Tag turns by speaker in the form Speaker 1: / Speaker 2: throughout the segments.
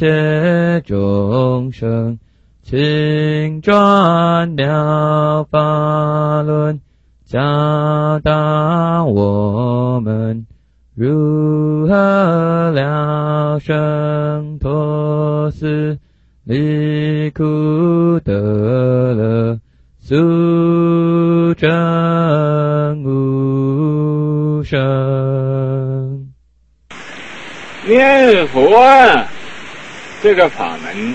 Speaker 1: 切众生，请转了法轮，教导我们如何了生脱死。离苦得乐，速证无生。
Speaker 2: 念佛啊，个法门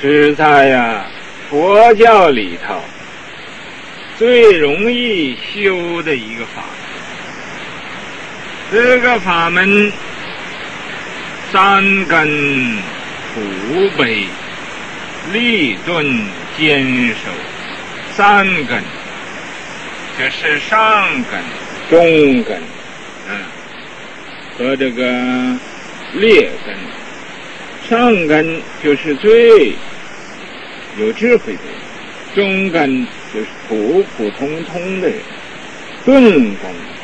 Speaker 2: 是在呀佛教里头最容易修的一个法门。这个法门三根。苦悲、立顿、坚守三根，这是上根、中根，啊，和这个劣根。上根就是最有智慧的人，中根就是普普通通的人，顿根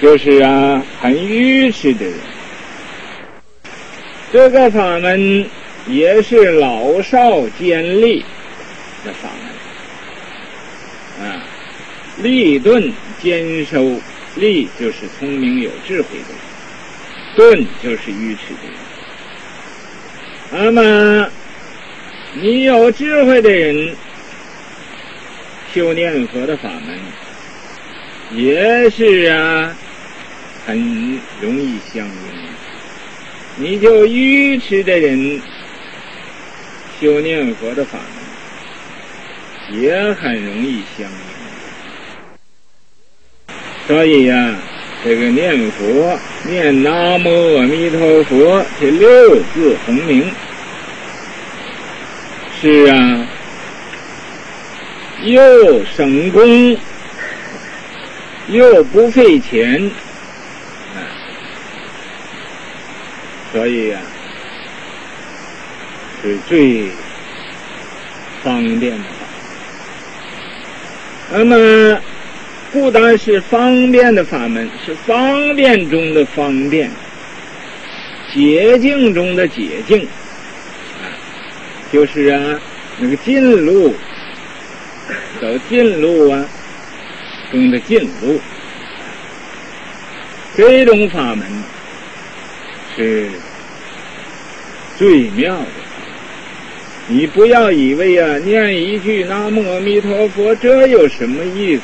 Speaker 2: 就是啊很愚痴的人。这个法门。也是老少兼立的法门啊，立顿兼收，立就是聪明有智慧的人，顿就是愚痴的人。那么，你有智慧的人修念佛的法门，也是啊，很容易相应。你就愚痴的人。修念佛的法门也很容易相应，所以呀，这个念佛念南无阿弥陀佛这六字洪名，是啊，又省功又不费钱，啊，所以啊。是最方便的法。那么，不单是方便的法门，是方便中的方便，捷径中的捷径，就是啊，那个近路，走近路啊，中的近路，这种法门是最妙的。你不要以为啊，念一句南无阿弥陀佛，这有什么意思？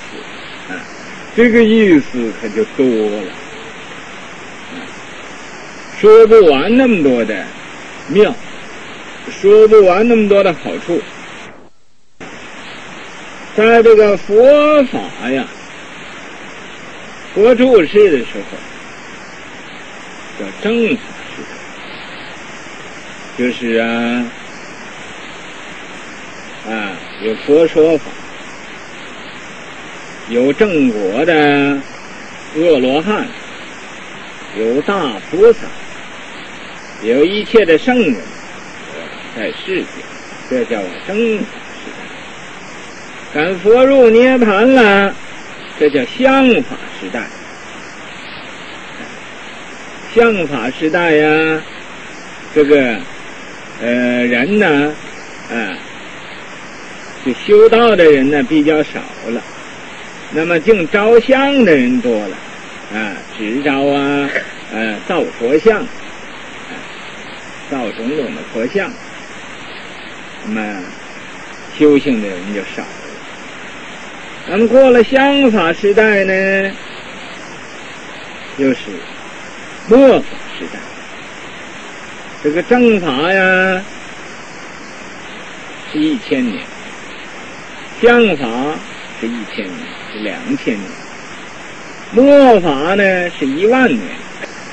Speaker 2: 啊，这个意思可就多了，说不完那么多的妙，说不完那么多的好处。在这个佛法呀，佛住世的时候，叫正法时代，就是啊。啊，有佛说法，有正果的恶罗汉，有大菩萨，有一切的圣人在世间，这叫正法时代。赶佛入涅盘了，这叫相法时代。相法时代呀，这个呃人呢，啊。这修道的人呢比较少了，那么净招相的人多了，啊，只招啊，呃，造佛像，造种种的佛像，那么修行的人就少了。那么过了相法时代呢，又是末法时代，这个正法呀是一千年。相法是一千年，是两千年；末法呢是一万年。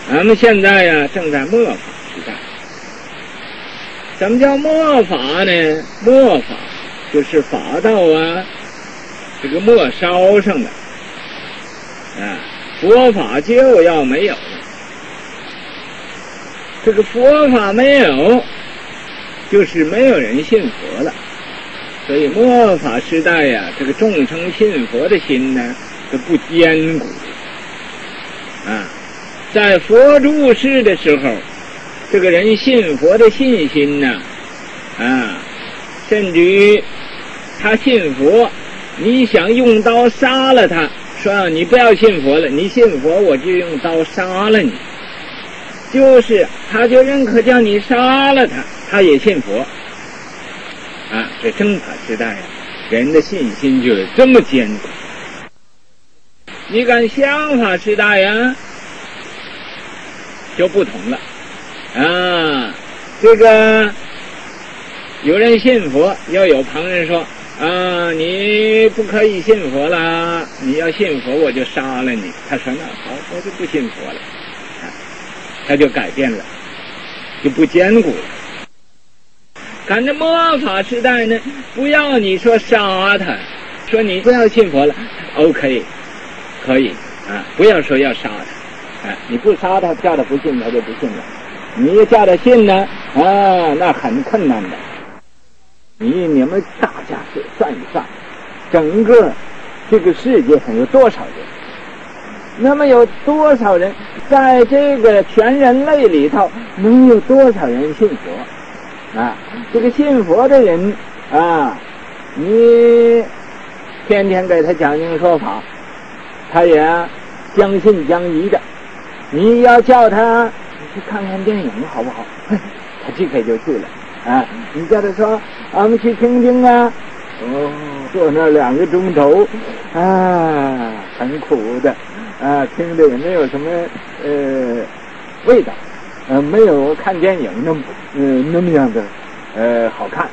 Speaker 2: 咱们现在呀正在末法时代。什么叫末法呢？末法就是法道啊，这个末烧上的啊，佛法就要没有了。这个佛法没有，就是没有人信佛了。所以末法时代呀，这个众生信佛的心呢，都不坚固啊。在佛住世的时候，这个人信佛的信心呢，啊，甚至于他信佛，你想用刀杀了他，说你不要信佛了，你信佛我就用刀杀了你，就是他就认可叫你杀了他，他也信佛。啊，这正法时代呀，人的信心就是这么坚固。你敢相法时代呀，就不同了。啊，这个有人信佛，要有旁人说啊，你不可以信佛了，你要信佛我就杀了你。他说那好，我就不信佛了。啊，他就改变了，就不坚固了。看这末法时代呢，不要你说杀他，说你不要信佛了，OK，可以啊，不要说要杀他，啊，你不杀他，叫他不信，他就不信了。你叫他信呢，啊，那很困难的。你你们大家算一算，整个这个世界上有多少人？那么有多少人在这个全人类里头，能有多少人信佛？啊，这个信佛的人啊，你天天给他讲经说法，他也将信将疑的。你要叫他去看看电影好不好？他即刻就去了。啊，你叫他说俺们去听听啊，哦，坐那两个钟头，啊，很苦的，啊，听的也没有什么呃味道。呃，没有看电影那么，呃，那么样的，呃，好看，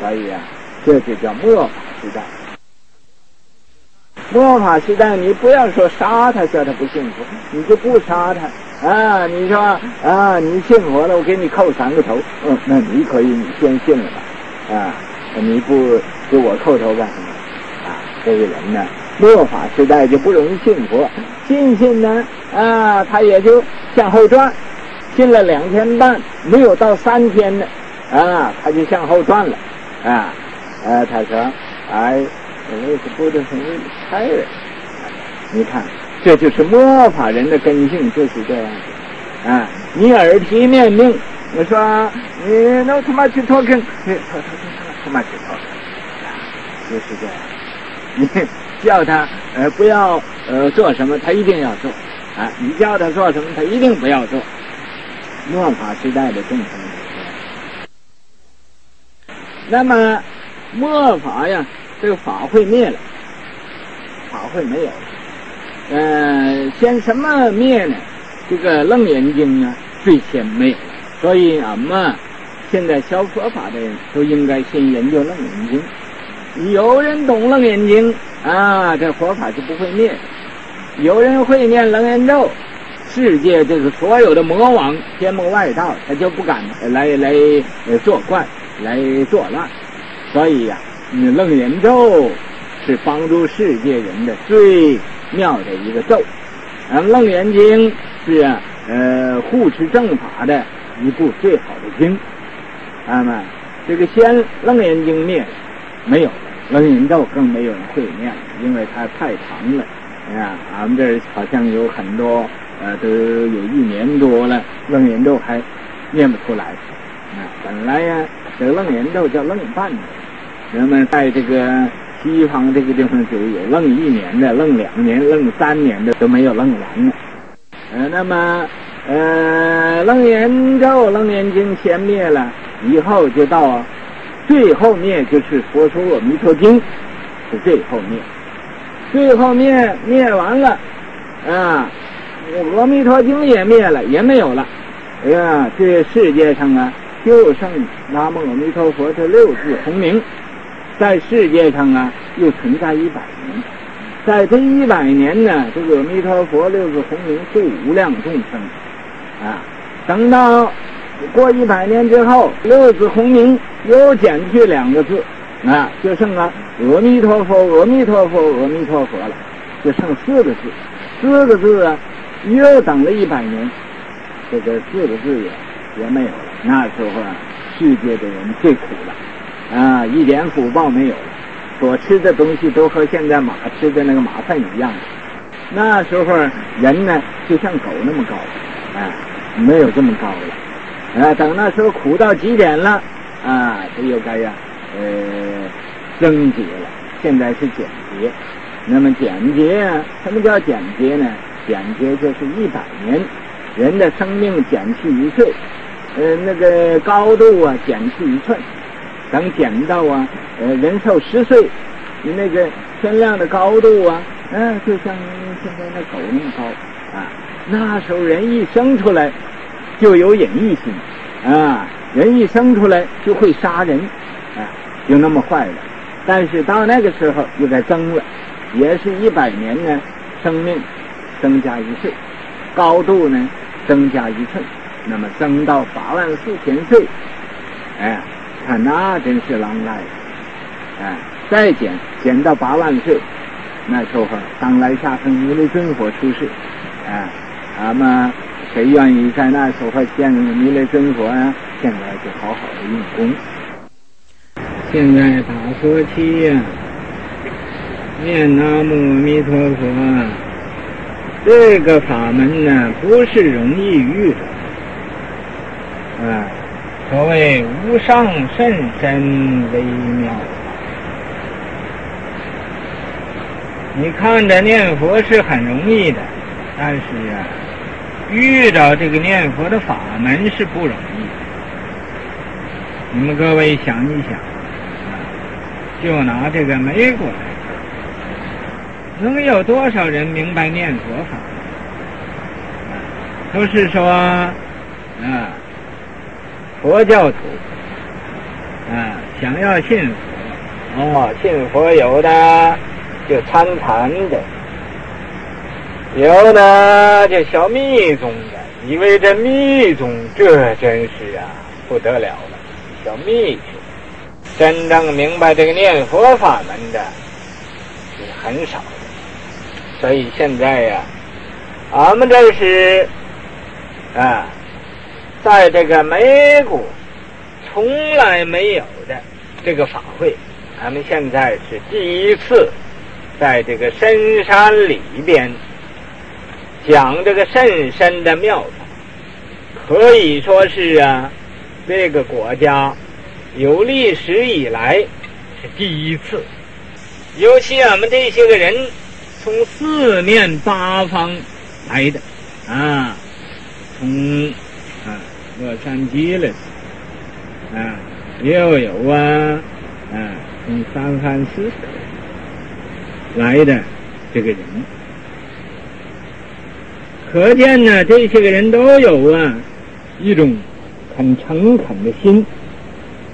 Speaker 2: 所以啊，这就叫末法时代。末法时代，你不要说杀他，叫他不幸福，你就不杀他啊！你说啊，你信佛了，我给你扣三个头，嗯，那你可以，你先信了吧，啊，你不给我扣头干什么？啊，这个人呢，末法时代就不容易信佛，信信呢，啊，他也就向后转。信了两天半，没有到三天呢，啊，他就向后转了，啊，呃，他说，哎，我是不得什么差人，你看，这就是末法人的根性，就是这样子，啊，你耳提面命，我说你那他妈去偷坑，他他他他他妈去偷坑，啊，就是这样，你叫他呃不要呃做什么，他一定要做，啊，你叫他做什么，他一定不要做。末法时代的众生，那么末法呀，这个法会灭了，法会没有了。呃，先什么灭呢？这个楞严经啊，最先灭。所以俺们现在学佛法的人都应该先研究楞严经。有人懂楞严经啊，这佛法就不会灭。有人会念楞严咒。世界这个所有的魔王、天魔外道，他就不敢来来作怪、来作乱。所以呀，你楞严咒是帮助世界人的最庙的一个咒。啊楞严经是呃护持正法的一部最好的经。那么这个先楞严经灭，没有了，楞严咒更没有人会念，因为它太长了。啊，俺们这好像有很多。呃，都有一年多了，楞严咒还念不出来。啊，本来呀，这楞严咒叫楞半的，人们在这个西方这个地方就有楞一年的、楞两年、楞三年的都没有楞完呢。呃，那么呃，楞严咒、楞严经先灭了，以后就到最后灭，就是《佛说阿弥陀经》是最后灭，最后灭灭完了啊。阿弥陀经也灭了，也没有了。哎呀，这世界上啊，就剩南无阿弥陀佛这六字洪名，在世界上啊，又存在一百年。在这一百年呢，这个阿弥陀佛六字洪名度无量众生啊。等到过一百年之后，六字洪名又减去两个字啊，就剩了阿弥陀佛、阿弥陀佛、阿弥陀佛了，就剩四个字，四个字啊。又等了一百年，这个四个字也也没有了。那时候啊，世界的人最苦了，啊，一点福报没有了，所吃的东西都和现在马吃的那个马粪一样。那时候人呢，就像狗那么高，啊，没有这么高了。啊，等那时候苦到极点了，啊，这又该呀，呃，增节了。现在是减节。那么减节啊，什么叫减节呢？减节就是一百年，人的生命减去一岁，呃，那个高度啊减去一寸。等减到啊，呃，人寿十岁，你那个天亮的高度啊。嗯，就像现在那狗那么高啊！那时候人一生出来就有隐喻性啊，人一生出来就会杀人啊，就那么坏了。但是到那个时候又在增了，也是一百年呢，生命增加一岁，高度呢增加一寸，那么增到八万四千岁，哎，看那真是狼来了，哎，再减减到八万岁。那时候当来下生弥勒真佛出世，啊，那么谁愿意在那时候见弥勒真佛啊？现在就好好的用功。现在打佛七呀，念南无阿弥陀佛，这个法门呢不是容易遇的，啊，所谓无上甚深微妙。你看着念佛是很容易的，但是啊，遇到这个念佛的法门是不容易的。你们各位想一想，就拿这个美国来说，能有多少人明白念佛法？都是说啊，佛教徒啊，想要信佛，哦，信佛有的。就参禅的，有的就小密宗的，以为这密宗这真是啊不得了了，小密宗，真正明白这个念佛法门的是很少的，所以现在呀，俺们这是啊，在这个美国从来没有的这个法会，咱们现在是第一次。在这个深山里边讲这个甚深的妙法，可以说是啊，这个国家有历史以来是第一次。尤其俺们这些个人从四面八方来的啊，从洛杉矶来啊，又有啊啊从三藩市。来的这个人，可见呢，这些个人都有啊一种很诚恳的心。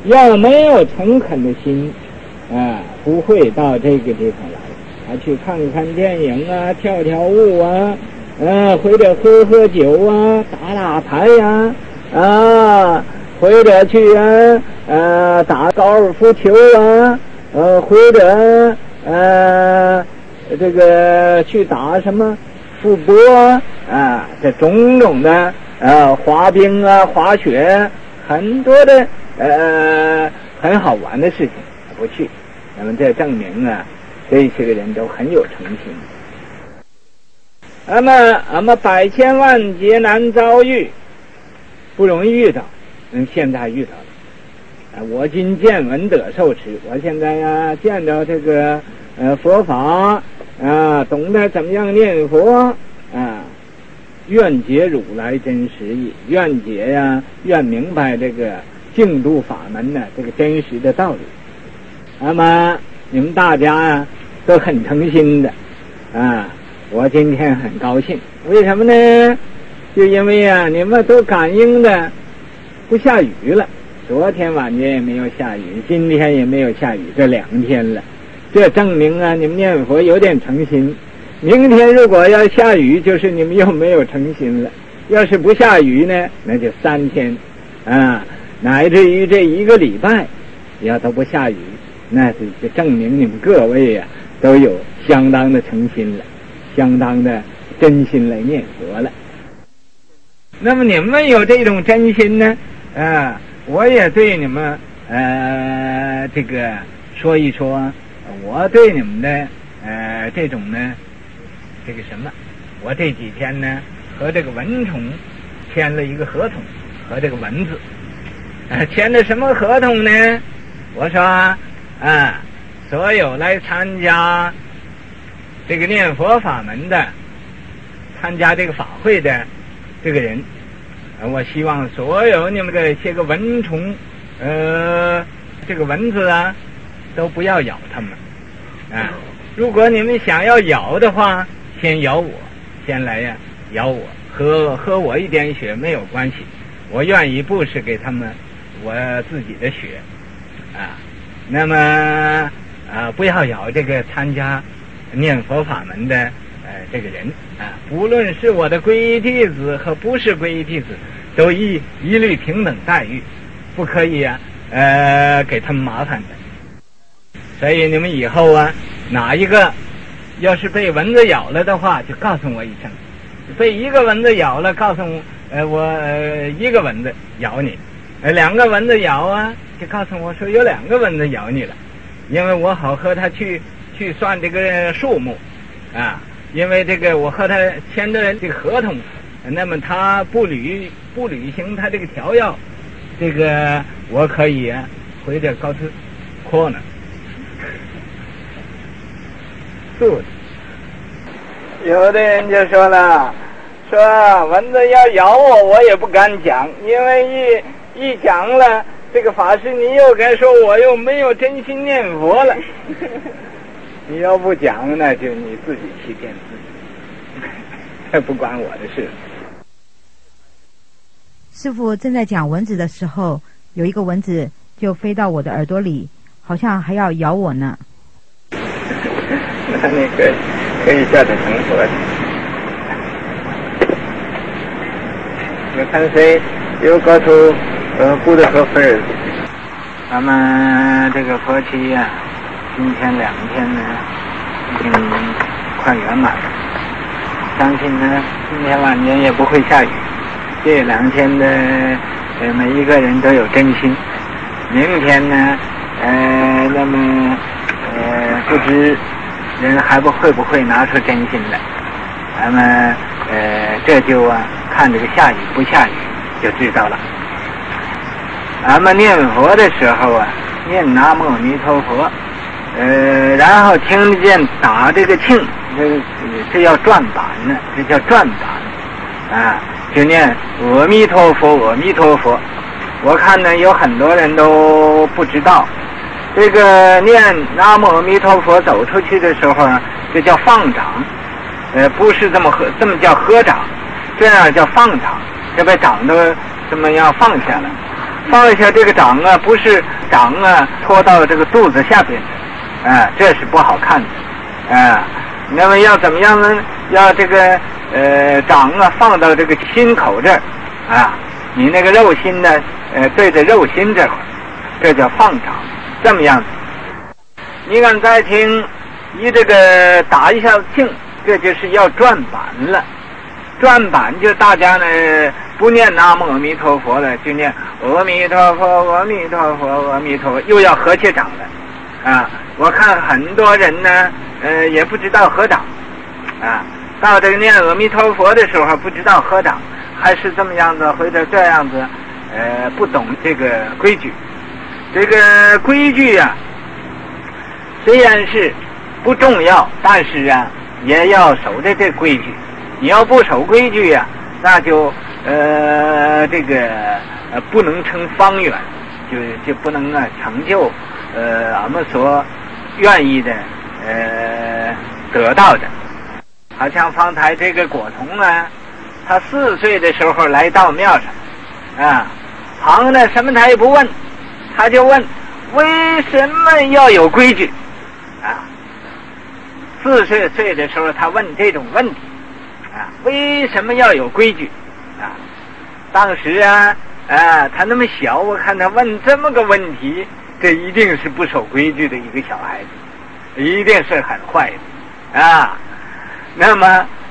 Speaker 2: 要没有诚恳的心，啊，不会到这个地方来。啊，去看看电影啊，跳跳舞啊，啊，或者喝喝酒啊，打打牌呀，啊或者去啊，呃，打高尔夫球啊，呃，或者。呃，这个去打什么复波啊？这种种的呃，滑冰啊，滑雪，很多的呃，很好玩的事情，不去。那么这证明啊，这些个人都很有诚心。那么，那么百千万劫难遭遇，不容易遇到，嗯，现在遇到了。我今见闻得受持，我现在呀见到这个呃佛法啊，懂得怎么样念佛啊，愿解如来真实义，愿解呀，愿明白这个净土法门的，这个真实的道理。那么你们大家啊都很诚心的啊，我今天很高兴，为什么呢？就因为啊，你们都感应的不下雨了。昨天晚间也没有下雨，今天也没有下雨，这两天了，这证明啊，你们念佛有点诚心。明天如果要下雨，就是你们又没有诚心了。要是不下雨呢，那就三天，啊，乃至于这一个礼拜，要都不下雨，那就就证明你们各位呀都有相当的诚心了，相当的真心来念佛了。那么你们有这种真心呢，啊？我也对你们呃，这个说一说我对你们的呃这种呢，这个什么，我这几天呢和这个蚊虫签了一个合同，和这个蚊子，呃，签的什么合同呢？我说啊，所有来参加这个念佛法门的，参加这个法会的这个人。我希望所有你们这些个蚊虫，呃，这个蚊子啊，都不要咬他们啊。如果你们想要咬的话，先咬我，先来呀，咬我，喝喝我一点血没有关系，我愿意布施给他们我自己的血啊。那么啊，不要咬这个参加念佛法门的呃这个人啊，不论是我的皈依弟子和不是皈依弟子。都一一律平等待遇，不可以啊，呃，给他们麻烦的。所以你们以后啊，哪一个要是被蚊子咬了的话，就告诉我一声。被一个蚊子咬了，告诉我，呃，我一个蚊子咬你；呃，两个蚊子咬啊，就告诉我说有两个蚊子咬你了，因为我好和他去去算这个数目啊，因为这个我和他签的这个合同。那么他不履不履行他这个条要，这个我可以回这告诉扩呢。是。有的人就说了，说蚊子要咬我，我也不敢讲，因为一一讲了，这个法师你又该说我又没有真心念佛了。你要不讲，那就你自己欺骗自己，不关我的事。
Speaker 3: 师傅正在讲蚊子的时候，有一个蚊子就飞到我的耳朵里，好像还要咬我呢。
Speaker 2: 那那个可以叫他成佛的。你看谁有高头呃布的和菲尔，咱们这个佛七呀，今天两天呢已经快圆满了，相信呢今天晚间也不会下雨。这两天呢，呃，每一个人都有真心。明天呢，呃，那么呃，不知人还不会不会拿出真心来。咱们呃，这就啊，看这个下雨不下雨就知道了。咱们念佛的时候啊，念南无阿弥陀佛，呃，然后听见打这个磬，这这要转板呢，这叫转板啊。就念阿弥陀佛，阿弥陀佛。我看呢，有很多人都不知道，这个念南无阿弥陀佛走出去的时候呢，这叫放掌，呃，不是这么合，这么叫合掌，这样叫放掌。这把掌都这么样放下了，放下这个掌啊，不是掌啊，拖到这个肚子下边，啊，这是不好看的，啊，那么要怎么样呢？要这个。呃，掌啊放到这个心口这儿，啊，你那个肉心呢，呃，对着肉心这块，这叫放掌，这么样子。你看再听，你这个打一下磬，这就是要转板了。转板就大家呢不念南无阿弥陀佛了，就念阿弥陀佛，阿弥陀佛，阿弥陀佛，又要合起掌了。啊，我看很多人呢，呃，也不知道合掌，啊。到这个念阿弥陀佛的时候，不知道合掌，还是这么样子，或者这样子，呃，不懂这个规矩。这个规矩呀，虽然是不重要，但是啊，也要守着这规矩。你要不守规矩呀，那就呃，这个呃，不能成方圆，就就不能啊成就呃俺们所愿意的呃得到的。好像方才这个果童呢，他四岁的时候来到庙上，啊，旁的什么他也不问，他就问为什么要有规矩，啊，四岁岁的时候他问这种问题，啊，为什么要有规矩，啊，当时啊，啊，他那么小，我看他问这么个问题，这一定是不守规矩的一个小孩子，一定是很坏的，啊。那么，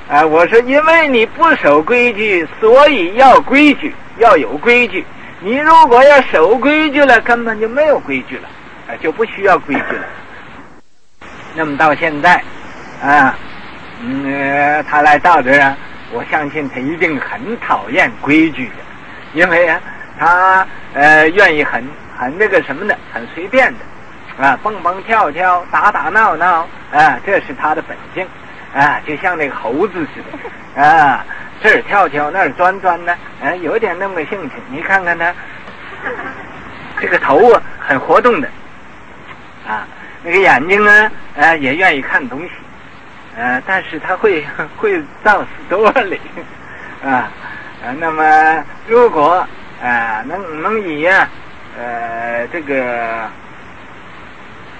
Speaker 2: 啊，我说，因为你不守规矩，所以要规矩，要有规矩。你如果要守规矩了，根本就没有规矩了，啊，就不需要规矩了。那么到现在，啊，嗯，他来到这儿，我相信他一定很讨厌规矩的，因为啊，他呃愿意很很那个什么的，很随便的，啊，蹦蹦跳跳，打打闹闹，啊，这是他的本性，啊，就像那个猴子似的，啊。这儿跳跳，那儿钻钻的，啊，有点那么兴趣。你看看他，这个头啊，很活动的，啊，那个眼睛呢，呃，也愿意看东西，呃，但是他会 会造死多里，啊，那么如果啊，能能以啊，呃，这个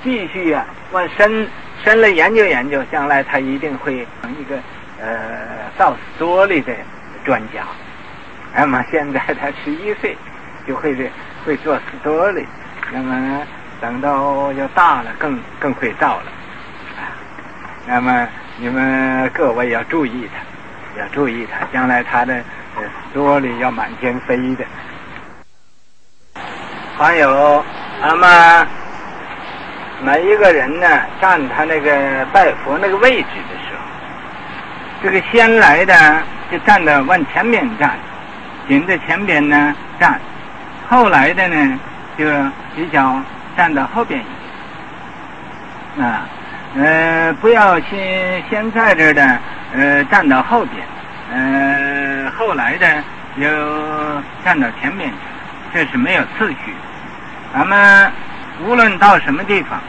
Speaker 2: 继续啊，往深深了研究研究，将来他一定会成一个。呃，造多里的专家，那么现在他十一岁，就会这会做斯多里，那么等到要大了，更更会造了，啊，那么你们各位要注意他，要注意他，将来他的斯多里要满天飞的。还有，那么每一个人呢，站他那个拜佛那个位置的时候。这个先来的就站到往前面站，紧在前边呢站；后来的呢就比较站到后边一点。啊，呃，不要先先在这儿的呃站到后边，呃，后来的又站到前面去，这是没有次序。咱们无论到什么地方，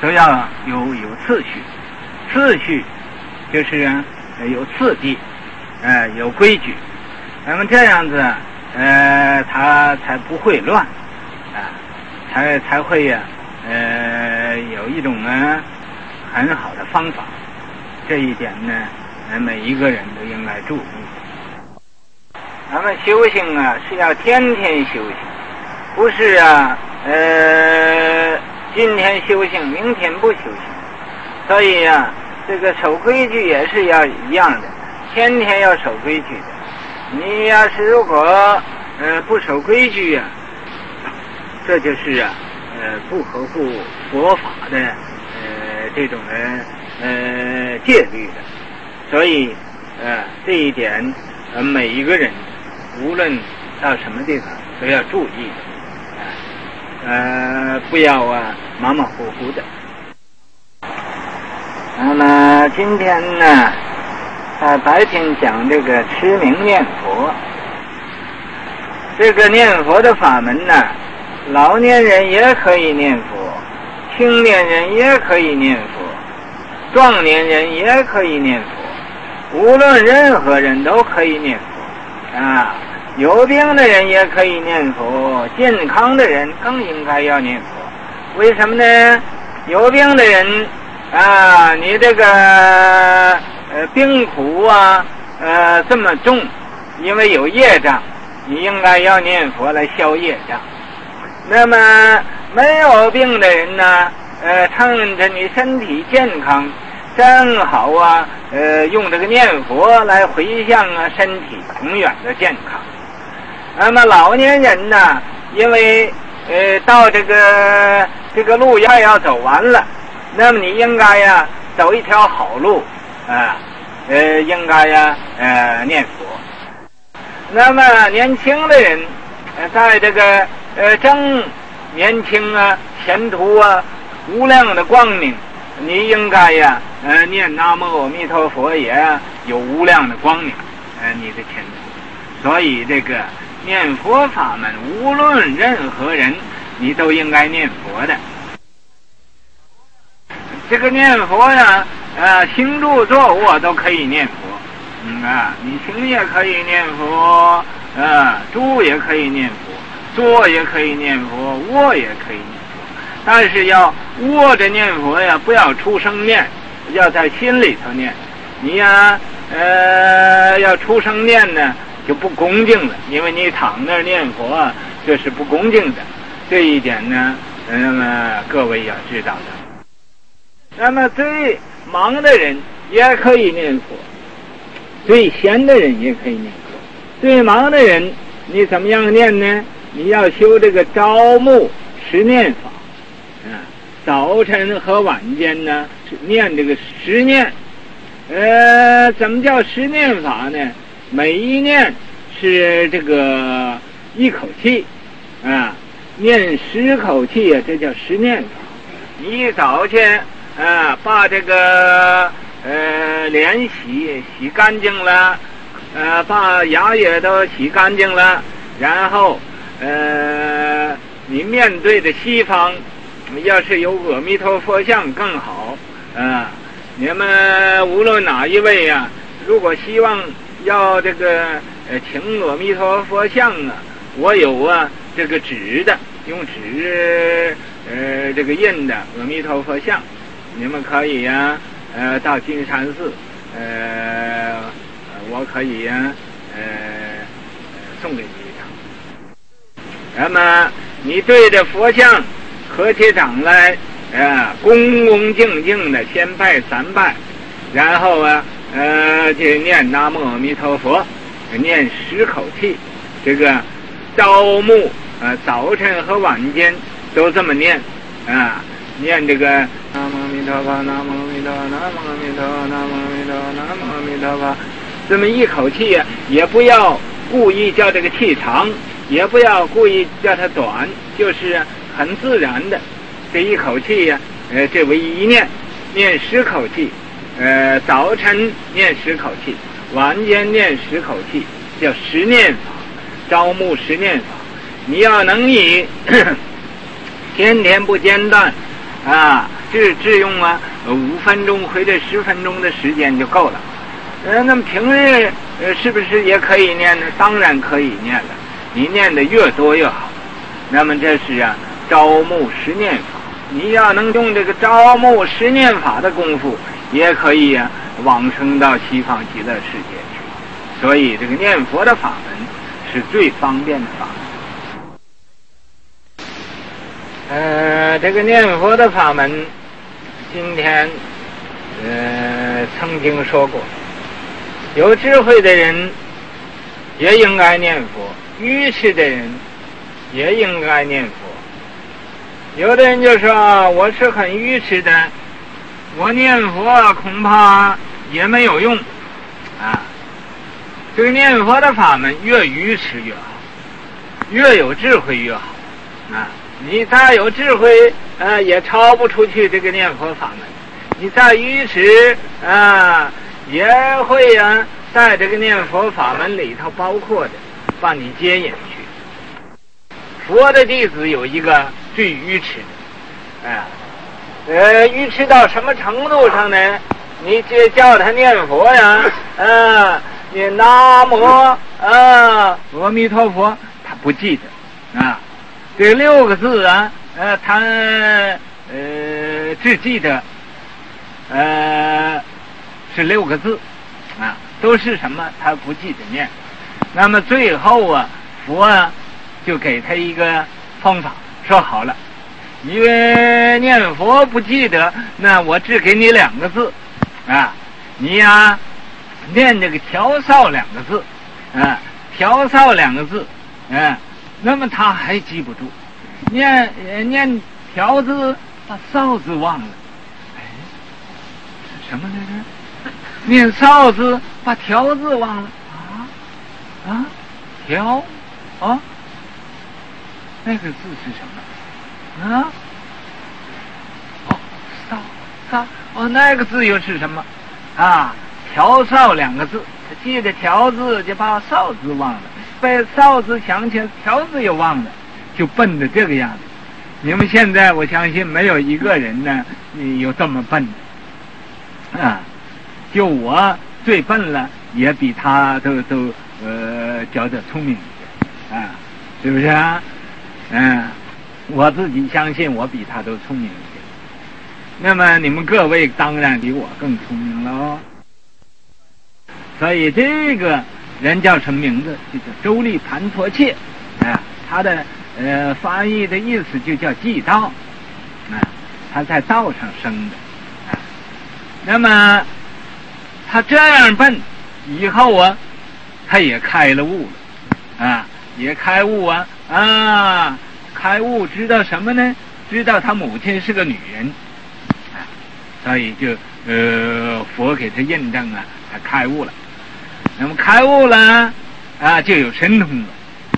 Speaker 2: 都要有有次序，次序就是。有次第，呃，有规矩，那么这样子，呃，他才不会乱，啊，才才会呀，呃，有一种呢很好的方法。这一点呢，每一个人都应该注意。咱们修行啊，是要天天修行，不是啊，呃，今天修行，明天不修行，所以呀。这个守规矩也是要一样的，天天要守规矩的。你要是如果呃不守规矩呀，这就是啊呃不合乎佛法的呃这种的呃戒律的。所以呃这一点呃每一个人无论到什么地方都要注意，呃不要啊马马虎虎的。那么今天呢，呃，白天讲这个持名念佛，这个念佛的法门呢，老年人也可以念佛，青年人也可以念佛，壮年人也可以念佛，无论任何人都可以念佛啊。有病的人也可以念佛，健康的人更应该要念佛。为什么呢？有病的人。啊，你这个呃病苦啊，呃这么重，因为有业障，你应该要念佛来消业障。那么没有病的人呢，呃趁着你身体健康，正好啊，呃用这个念佛来回向啊身体永远的健康。那么老年人呢，因为呃到这个这个路要要走完了。那么你应该呀走一条好路啊，呃，应该呀呃念佛。那么年轻的人，在这个呃正年轻啊，前途啊无量的光明，你应该呀呃念南无阿弥陀佛也有无量的光明，呃你的前途。所以这个念佛法门，无论任何人，你都应该念佛的。这个念佛呀，呃，行住坐卧都可以念佛，嗯啊，你行也可以念佛，啊，住也可以念佛，坐也可以念佛，卧也可以念佛，但是要卧着念佛呀，不要出声念，要在心里头念。你呀，呃，要出声念呢，就不恭敬了，因为你躺那儿念佛，这是不恭敬的。这一点呢，那么各位要知道的。那么最忙的人也可以念佛，最闲的人也可以念佛。最忙的人，你怎么样念呢？你要修这个朝暮十念法，啊，早晨和晚间呢念这个十念。呃，怎么叫十念法呢？每一念是这个一口气，啊，念十口气啊，这叫十念法。一早去啊，把这个呃脸洗洗干净了，呃，把牙也都洗干净了，然后呃，你面对着西方，要是有阿弥陀佛像更好啊。你们无论哪一位呀，如果希望要这个呃请阿弥陀佛像啊，我有啊这个纸的，用纸呃这个印的阿弥陀佛像，你们可以呀呃到金山寺呃我可以呀呃送给你一张。那么你对着佛像合起掌来。啊，恭恭敬敬的先拜三拜，然后啊，呃，就念南无阿弥陀佛，念十口气。这个朝暮呃，早晨和晚间都这么念啊，念这个南无阿弥陀佛，南无阿弥陀佛，南无阿弥陀佛，南无阿弥陀佛，南无阿弥陀佛。这么一口气呀，也不要故意叫这个气长，也不要故意叫它短，就是很自然的。这一口气呀，呃，这为一念，念十口气，呃，早晨念十口气，晚间念十口气，叫十念法，朝暮十念法。你要能以 天天不间断，啊，只只用啊五分钟或者十分钟的时间就够了。呃，那么平日呃是不是也可以念呢？当然可以念了。你念的越多越好。那么这是啊，朝暮十念法。你要能用这个朝暮十念法的功夫，也可以往生到西方极乐世界去。所以这个念佛的法门是最方便的法门。呃，这个念佛的法门，今天呃曾经说过，有智慧的人也应该念佛，愚痴的人也应该念佛。有的人就说我是很愚痴的，我念佛恐怕也没有用，啊，这个念佛的法门越愚痴越好，越有智慧越好，啊，你再有智慧，呃，也超不出去这个念佛法门；你再愚痴，啊，也会啊，在这个念佛法门里头包括的，把你接引去。佛的弟子有一个。最愚痴的，哎，呃，愚痴到什么程度上呢？你就叫他念佛呀，啊，你南无啊阿弥陀佛，他不记得啊。这六个字啊，呃，他呃只记得呃是六个字啊，都是什么？他不记得念。那么最后啊，佛啊就给他一个方法。说好了，因为念佛不记得，那我只给你两个字，啊，你呀念这个调哨两个字，啊，调哨两个字，嗯，那么他还记不住，念念调字把哨字忘了，哎，什么来着？念哨字把调字忘了啊啊调啊。那个字是什么？啊？哦，哨哨哦，那个字又是什么？啊，调哨两个字，他记得调字就把哨字忘了，被哨字想起来，调字又忘了，就笨的这个样子。你们现在我相信没有一个人呢有这么笨的啊，就我最笨了，也比他都都呃觉得聪明一点啊，是不是啊？嗯，我自己相信我比他都聪明一些。那么你们各位当然比我更聪明喽。所以这个人叫什么名字？就叫周利盘陀切。啊，他的呃翻译的意思就叫济道。啊，他在道上生的。啊，那么他这样笨，以后啊，他也开了悟了。啊，也开悟啊。啊，开悟知道什么呢？知道他母亲是个女人，啊，所以就呃佛给他印证啊，他开悟了。那么开悟了啊，就有神通了。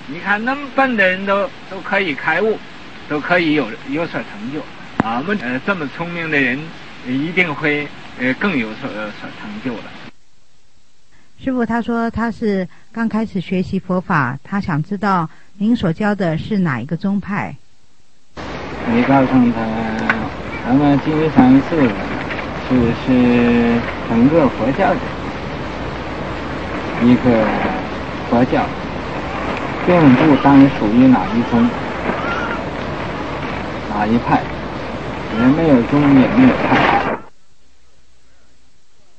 Speaker 2: 你看那么笨的人都都可以开悟，都可以有有所成就。我们呃这么聪明的人，一定会呃更有所所成就了。
Speaker 3: 师傅他说他是刚开始学习佛法，他想知道您所教的是哪一个宗派。
Speaker 2: 你告诉他，咱们金山寺是是整个佛教的一个佛教，并不单属于哪一宗、哪一派，也没有宗，也没有派。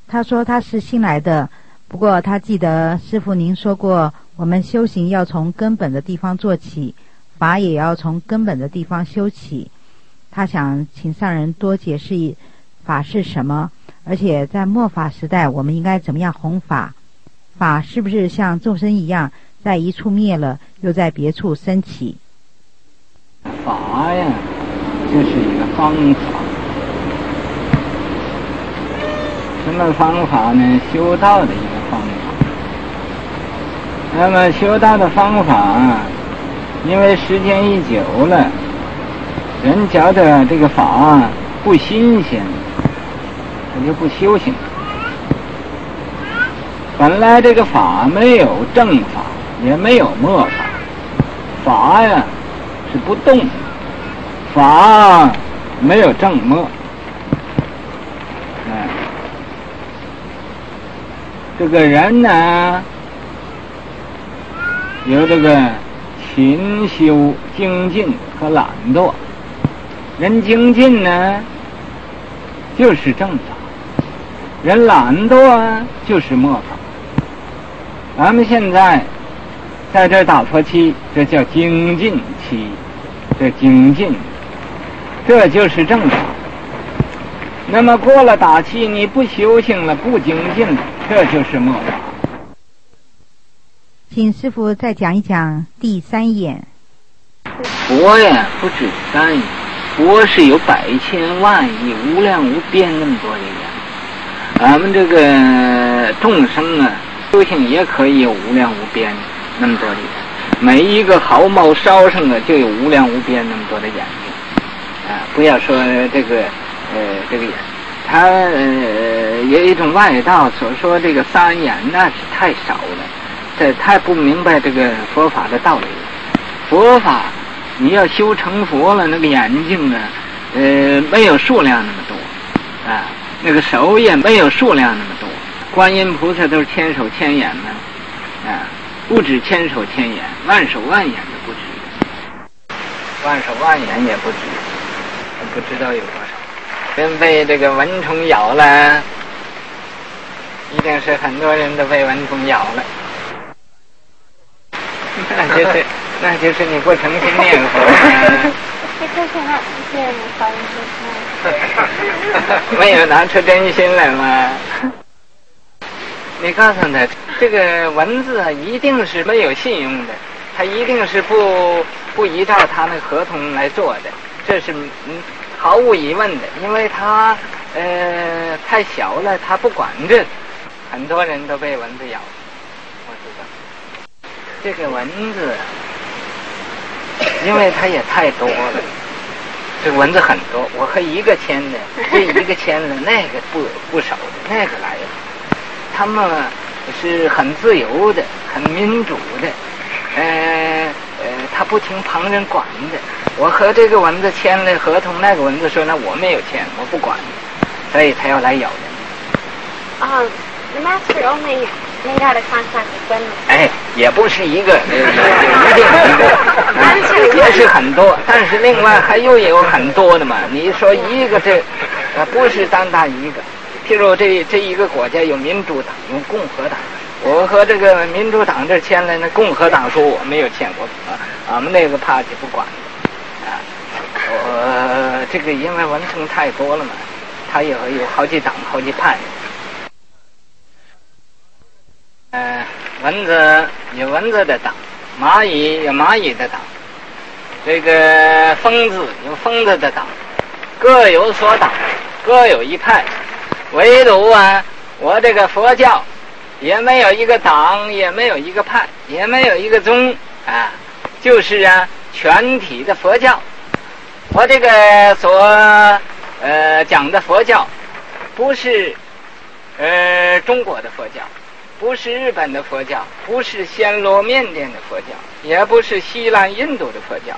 Speaker 3: 他说他是新来的。不过他记得师傅您说过，我们修行要从根本的地方做起，法也要从根本的地方修起。他想请上人多解释一法是什么，而且在末法时代，我们应该怎么样弘法？法是不是像众生一样，在一处灭了，又在别处升起？
Speaker 2: 法呀，就是一个方法。什么方法呢？修道的一个。方法，那么修道的方法，因为时间一久了，人觉得这个法不新鲜，他就不修行。本来这个法没有正法，也没有末法，法呀是不动，法没有正末。哎这个人呢，有这个勤修精进和懒惰。人精进呢，就是正法；人懒惰就是末法。咱们现在在这打佛期，这叫精进期，这精进，这就是正法。那么过了打气，你不修行了，不精进了。这就是末法。
Speaker 3: 请师傅再讲一讲第三眼。
Speaker 2: 佛呀，不止三眼，佛是有百千万亿、无量无边那么多的眼。俺们这个众生啊，修行也可以有无量无边那么多的眼。每一个毫毛梢上啊，就有无量无边那么多的眼睛。啊，不要说这个，呃，这个眼。他呃有一种外道所说这个三眼那是太少了，这太不明白这个佛法的道理。佛法你要修成佛了，那个眼睛呢，呃没有数量那么多啊，那个手也没有数量那么多。观音菩萨都是千手千眼呢，啊，不止千手千眼，万手万眼都不止，万手万眼也不止，不知道有多少。人被这个蚊虫咬了，一定是很多人都被蚊虫咬了。那就是 那就是你不诚心念佛。没有拿出真心来吗？你告诉他，这个文字啊，一定是没有信用的，他一定是不不依照他那合同来做的，这是嗯。毫无疑问的，因为他呃太小了，他不管这，很多人都被蚊子咬。这个蚊子，因为它也太多了，这蚊子很多，我和一个签的，这一个签的，那个不不少的，那个来了，他们是很自由的，很民主的，呃。呃，他不听旁人管的。我和这个蚊子签了合同，那个蚊子说：“那我没有签，我不管。”所以他要来咬人。
Speaker 4: 啊，the master only
Speaker 2: 哎，也不是一个，一定一个，也是很多。但是另外还又有很多的嘛。你说一个这，呃，不是单单一个。譬如这这一个国家有民主党，有共和党。我和这个民主党这签了，那共和党说我没有签过啊，俺们那个 party 不管啊。我这个因为蚊虫太多了嘛，他有有好几党好几派。呃，蚊子有蚊子的党，蚂蚁有蚂蚁的党，这个疯子有疯子的党，各有所党，各有一派。唯独啊，我这个佛教也没有一个党，也没有一个派，也没有一个宗啊，就是啊，全体的佛教。我这个所呃讲的佛教，不是呃中国的佛教，不是日本的佛教，不是暹罗缅甸的佛教，也不是西南印度的佛教。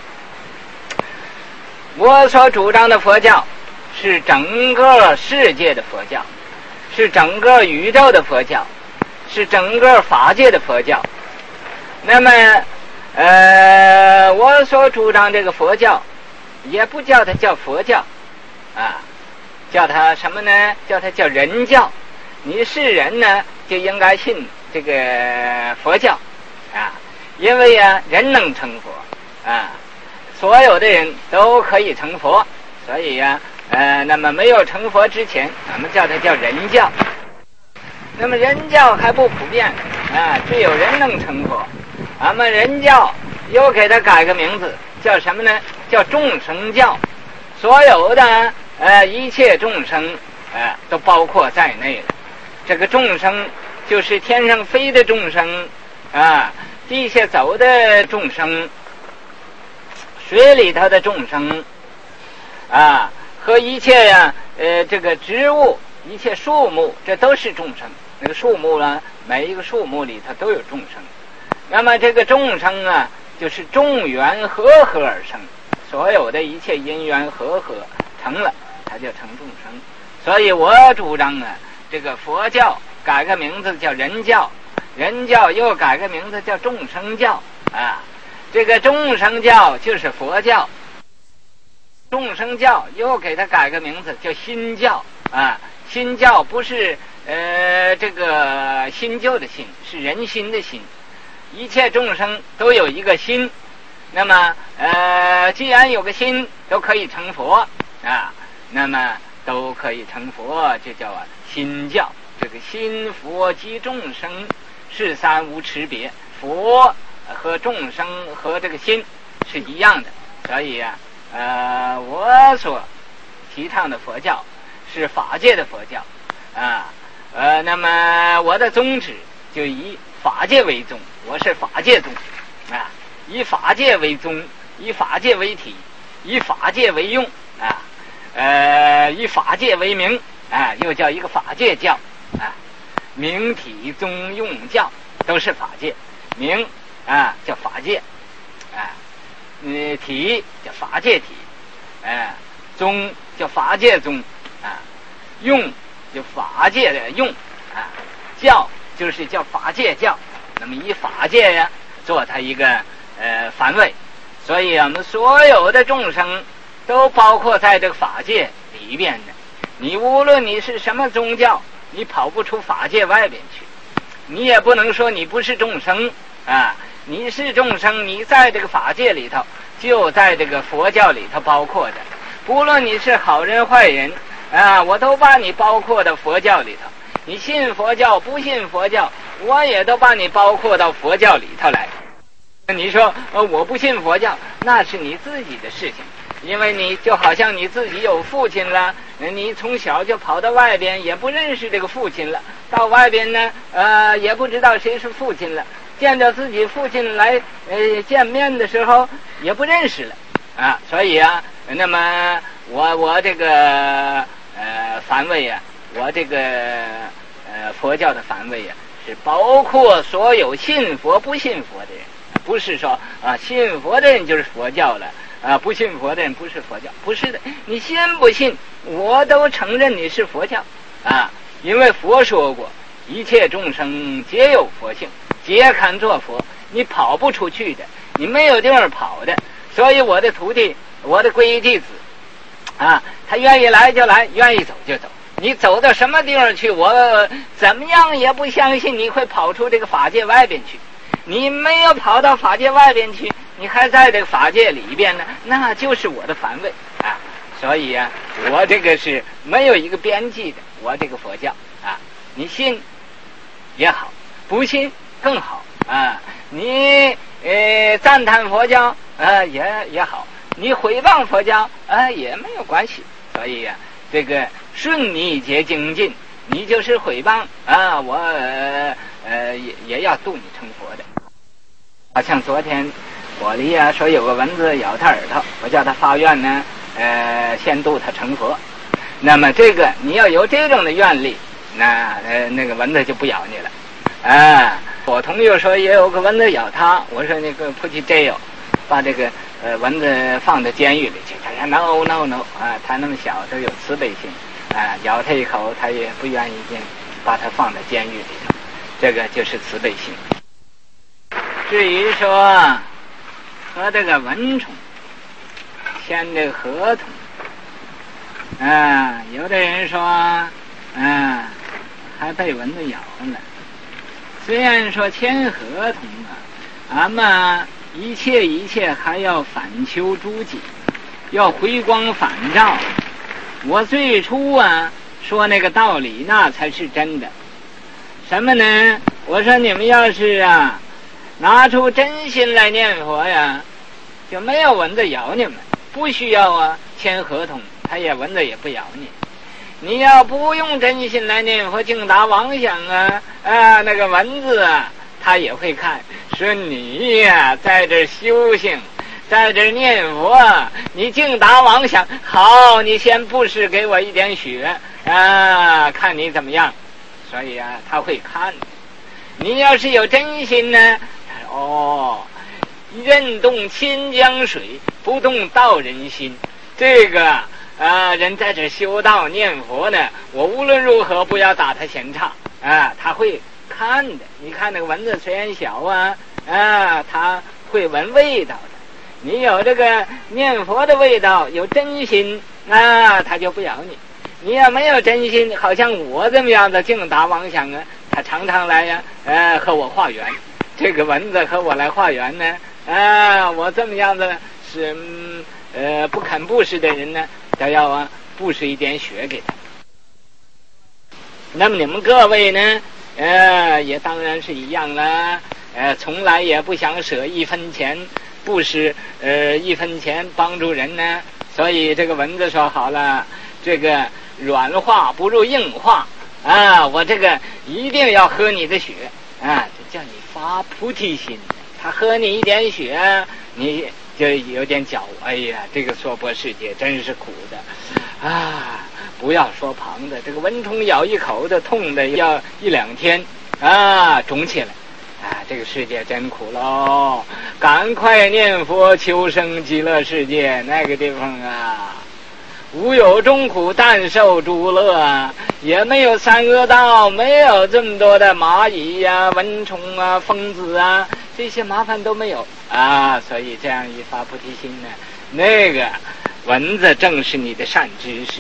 Speaker 2: 我所主张的佛教。是整个世界的佛教，是整个宇宙的佛教，是整个法界的佛教。那么，呃，我所主张这个佛教，也不叫它叫佛教，啊，叫它什么呢？叫它叫人教。你是人呢，就应该信这个佛教，啊，因为呀，人能成佛，啊，所有的人都可以成佛，所以呀。呃，那么没有成佛之前，咱们叫它叫人教。那么人教还不普遍啊，只有人能成佛。咱们人教又给它改个名字，叫什么呢？叫众生教。所有的呃一切众生，呃都包括在内了。这个众生就是天上飞的众生啊，地下走的众生，水里头的众生啊。和一切呀，呃，这个植物、一切树木，这都是众生。那个树木呢，每一个树木里头都有众生。那么这个众生啊，就是众缘和合而生，所有的一切因缘和合成了，它就成众生。所以我主张啊，这个佛教改个名字叫人教，人教又改个名字叫众生教啊。这个众生教就是佛教。众生教又给他改个名字，叫新教啊。新教不是呃这个新旧的新，是人心的心。一切众生都有一个心，那么呃既然有个心，都可以成佛啊。那么都可以成佛，就叫啊新教。这个心佛及众生是三无差别，佛和众生和这个心是一样的，所以啊。呃，我所提倡的佛教是法界的佛教啊，呃，那么我的宗旨就以法界为宗，我是法界宗啊，以法界为宗，以法界为体，以法界为用啊，呃，以法界为名啊，又叫一个法界教啊，名体宗用教都是法界，名啊叫法界啊。你，体叫法界体，哎，宗叫法界宗，啊，用就法界的用，啊，教就是叫法界教。那么以法界呀做它一个呃范围，所以我们所有的众生都包括在这个法界里边的。你无论你是什么宗教，你跑不出法界外边去，你也不能说你不是众生啊。你是众生，你在这个法界里头，就在这个佛教里头包括的。不论你是好人坏人啊，我都把你包括到佛教里头。你信佛教不信佛教，我也都把你包括到佛教里头来。你说呃我不信佛教，那是你自己的事情，因为你就好像你自己有父亲了，你从小就跑到外边，也不认识这个父亲了。到外边呢，呃，也不知道谁是父亲了。见着自己父亲来呃见面的时候也不认识了啊，所以啊，那么我我这个呃范围啊，我这个呃佛教的范围啊，是包括所有信佛不信佛的人，不是说啊信佛的人就是佛教了啊，不信佛的人不是佛教，不是的，你信不信我都承认你是佛教啊，因为佛说过，一切众生皆有佛性。皆堪做佛，你跑不出去的，你没有地方跑的。所以我的徒弟，我的皈依弟子，啊，他愿意来就来，愿意走就走。你走到什么地方去，我怎么样也不相信你会跑出这个法界外边去。你没有跑到法界外边去，你还在这个法界里边呢，那就是我的范围啊。所以啊，我这个是没有一个边际的，我这个佛教啊，你信也好，不信。更好啊！你呃赞叹佛教啊，也也好。你毁谤佛教啊，也没有关系。所以呀，这个顺你皆精进，你就是毁谤啊，我呃也也要度你成佛的。好像昨天我的呀说有个蚊子咬他耳朵，我叫他发愿呢，呃，先度他成佛。那么这个你要有这种的愿力，那呃那个蚊子就不咬你了。啊，我同学说也有个蚊子咬他，我说那个菩提真有，把这个呃蚊子放到监狱里去。他说 no no no 啊，他那么小都有慈悲心啊，咬他一口他也不愿意，把他放在监狱里头，这个就是慈悲心。至于说和这个蚊虫签这个合同，啊，有的人说，啊，还被蚊子咬了。虽然说签合同啊，俺们一切一切还要反求诸己，要回光返照。我最初啊说那个道理，那才是真的。什么呢？我说你们要是啊。拿出真心来念佛呀，就没有蚊子咬你们，不需要啊签合同，它也蚊子也不咬你。你要不用真心来念佛，净打妄想啊啊，那个蚊子啊，它也会看，说你呀在这修行，在这念佛，你净打妄想。好，你先布施给我一点血啊，看你怎么样。所以啊，他会看。你要是有真心呢？哦，任动千江水，不动道人心。这个啊，人在这修道念佛呢，我无论如何不要打他闲岔啊，他会看的。你看那个蚊子虽然小啊啊，他会闻味道的。你有这个念佛的味道，有真心啊，他就不咬你。你要没有真心，好像我这么样的净打妄想啊，他常常来呀，呃，和我化缘。这个蚊子和我来化缘呢，啊，我这么样子是呃不肯布施的人呢，都要啊布施一点血给他。那么你们各位呢，呃，也当然是一样了，呃，从来也不想舍一分钱布施，呃，一分钱帮助人呢。所以这个蚊子说好了，这个软化不如硬化啊，我这个一定要喝你的血啊，就叫你。发菩提心，他喝你一点血，你就有点脚。哎呀，这个娑婆世界真是苦的啊！不要说旁的，这个蚊虫咬一口的痛的要一两天啊，肿起来啊！这个世界真苦喽！赶快念佛求生极乐世界那个地方啊！无有众苦，但受诸乐！也没有三恶道，没有这么多的蚂蚁呀、蚊虫啊、疯子啊，这些麻烦都没有啊！所以这样一发菩提心呢，那个蚊子正是你的善知识，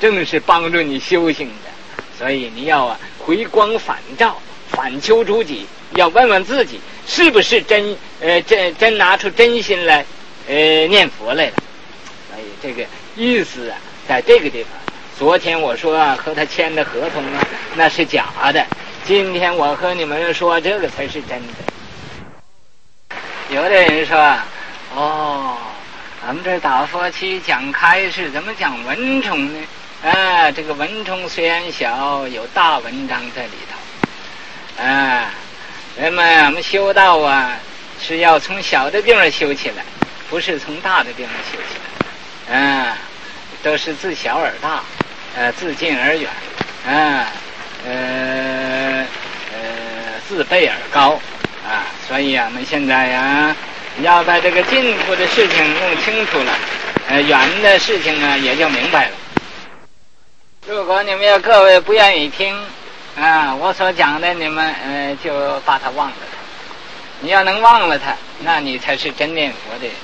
Speaker 2: 正是帮助你修行的。所以你要啊回光返照，反求诸己，要问问自己是不是真呃真真拿出真心来呃念佛来了。所以这个。意思啊，在这个地方。昨天我说啊，和他签的合同啊，那是假的。今天我和你们说，这个才是真的。有的人说，哦，俺们这打佛七讲开是怎么讲蚊虫呢？啊，这个蚊虫虽然小，有大文章在里头。啊，那么俺们修道啊，是要从小的地方修起来，不是从大的地方修起来。嗯，都是自小而大，呃，自近而远，嗯，呃，呃，自卑而高，啊，所以啊，我们现在呀，要把这个近处的事情弄清楚了，呃，远的事情呢也就明白了。如果你们要各位不愿意听，啊，我所讲的，你们呃就把它忘了。你要能忘了它，那你才是真念佛的人。